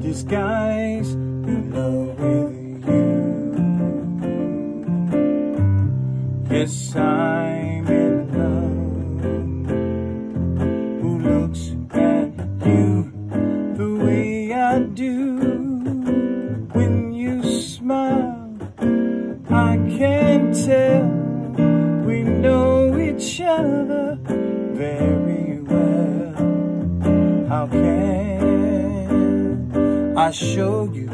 this guy's in love with you. Yes, I'm in love. Who looks at you the way I do when you smile? I can tell we know each other very. How can I show you?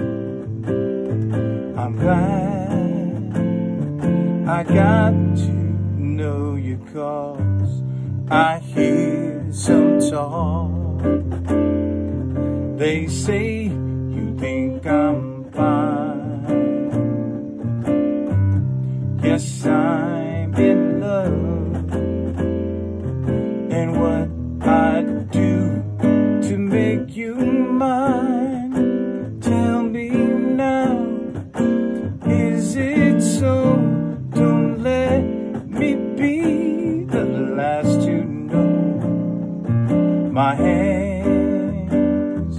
I'm glad I got to know you cause I hear some talk. They say you think I'm fine. Yes, I'm in love. You mine. Tell me now, is it so? Don't let me be the last to know. My hands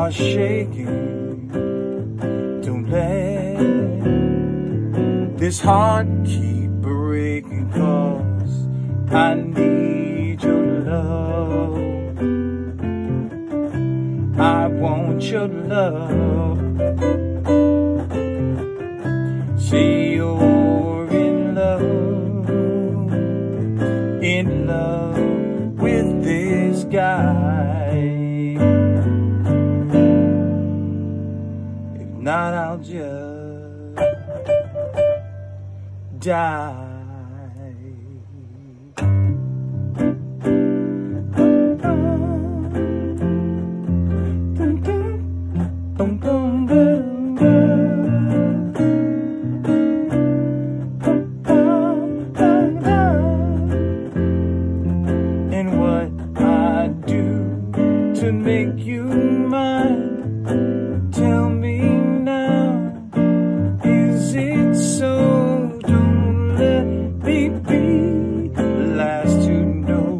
are shaking. Don't let this heart keep breaking cause I need your love. See you're in love, in love with this guy. If not, I'll just die. To make you mine, tell me now. Is it so? Don't let me be the last to know.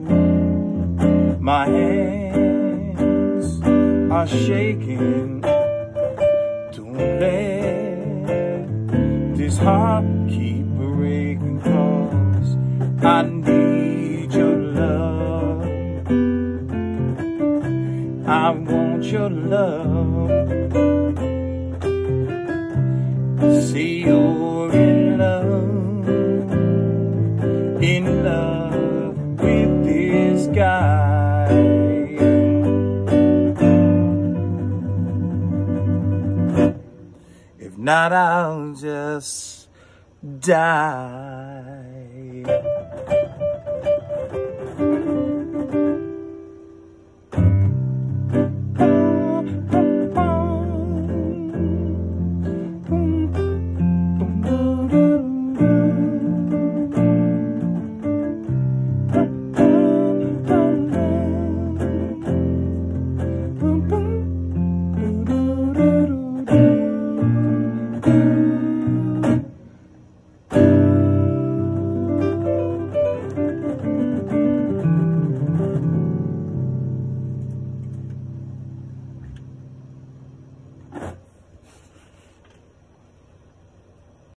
My hands are shaking. Don't let this heart keep breaking cause I I want your love. See you're in love, in love with this guy. If not, I'll just die.